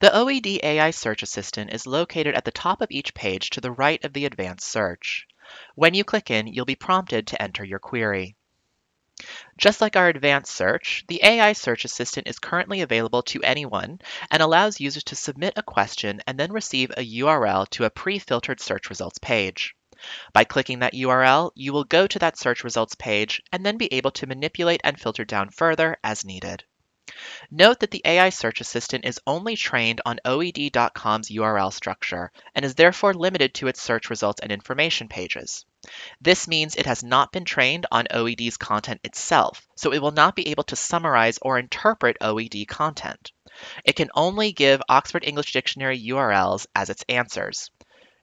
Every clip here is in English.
The OED AI Search Assistant is located at the top of each page to the right of the Advanced Search. When you click in, you'll be prompted to enter your query. Just like our advanced search, the AI Search Assistant is currently available to anyone and allows users to submit a question and then receive a URL to a pre-filtered search results page. By clicking that URL, you will go to that search results page and then be able to manipulate and filter down further as needed. Note that the AI Search Assistant is only trained on OED.com's URL structure and is therefore limited to its search results and information pages. This means it has not been trained on OED's content itself, so it will not be able to summarize or interpret OED content. It can only give Oxford English Dictionary URLs as its answers.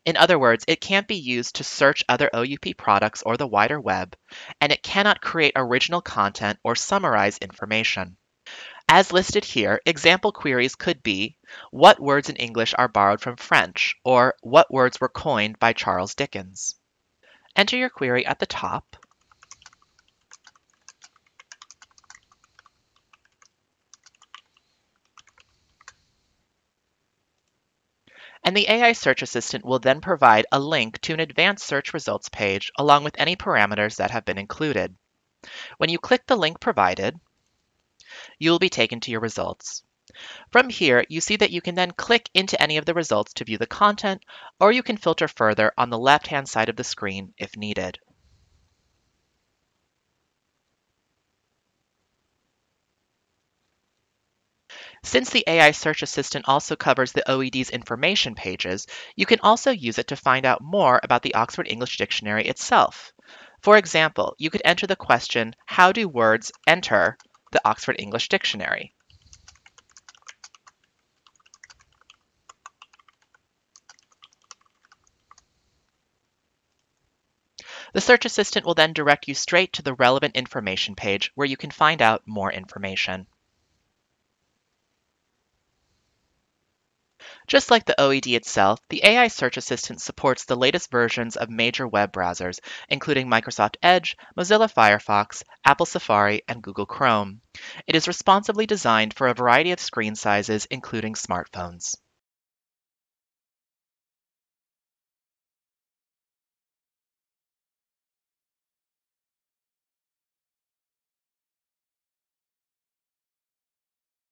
In other words, it can't be used to search other OUP products or the wider web, and it cannot create original content or summarize information. As listed here, example queries could be, what words in English are borrowed from French, or what words were coined by Charles Dickens. Enter your query at the top. And the AI Search Assistant will then provide a link to an advanced search results page along with any parameters that have been included. When you click the link provided, you will be taken to your results. From here, you see that you can then click into any of the results to view the content, or you can filter further on the left-hand side of the screen if needed. Since the AI Search Assistant also covers the OED's information pages, you can also use it to find out more about the Oxford English Dictionary itself. For example, you could enter the question, how do words enter the Oxford English Dictionary. The search assistant will then direct you straight to the relevant information page where you can find out more information. Just like the OED itself, the AI Search Assistant supports the latest versions of major web browsers, including Microsoft Edge, Mozilla Firefox, Apple Safari, and Google Chrome. It is responsibly designed for a variety of screen sizes, including smartphones.